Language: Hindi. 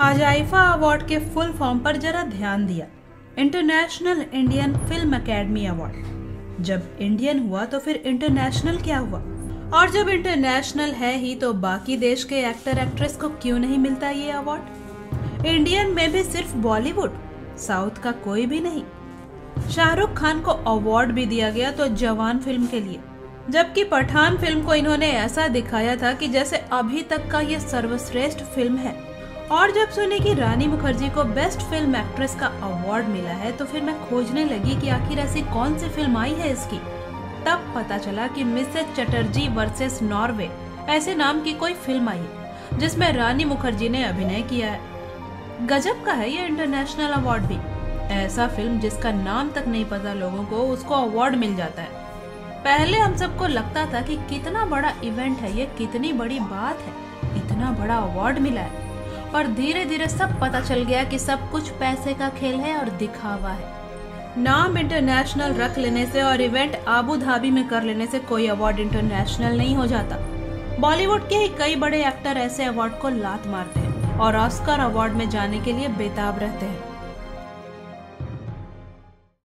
आज आईफा अवार्ड के फुल फॉर्म पर जरा ध्यान दिया। International Indian film academy award. जब इंडियन हुआ तो फिर इंटरनेशनल क्या हुआ? और जब इंटरनेशनल है ही तो बाकी देश के एक्टर एक्ट्रेस को क्यों नहीं मिलता ये अवार्ड? इंडियन में भी सिर्फ़ बॉलीवुड, साउथ का कोई भी नहीं। शाहरुख खान को अवार्ड भी दिया गया तो जवान फ़िल्म के लिए। जबकि पठान फ़िल्म को इन्होंने ऐसा दिखाया था कि जैसे अभी तक का ये सर्वश्रेष्ठ फ़िल्म है। और जब सुने कि रानी मुखर्जी को बेस्ट फ़िल्म एक्ट्रेस का अवार्ड मिला है तो फिर मैं खोजने लगी कि आखिर ऐसी कौन सी फ़िल्म आई है इसकी। तब पता चला कि मिसेज चटर्जी वर्सेस नॉर्वे ऐसे नाम की कोई फ़िल्म आई, जिसमें रानी मुखर्जी ने अभिनय किया है। गजब का है ये इंटरनेशनल अवार्ड भी। ऐसा फ़िल्म जिसका नाम तक नहीं पता लोगों को, उसको अवार्ड मिल जाता है। पहले हम सबको लगता था कि कितना बड़ा इवेंट है, ये कितनी बड़ी बात है, इतना बड़ा अवार्ड मिला है। पर धीरे धीरे सब पता चल गया कि सब कुछ पैसे का खेल है और दिखावा है। नाम इंटरनेशनल रख लेने से और इवेंट आबू धाबी में कर लेने से कोई अवार्ड इंटरनेशनल नहीं हो जाता। बॉलीवुड के ही कई बड़े एक्टर ऐसे अवार्ड को लात मारते हैं और ऑस्कर अवार्ड में जाने के लिए बेताब रहते हैं।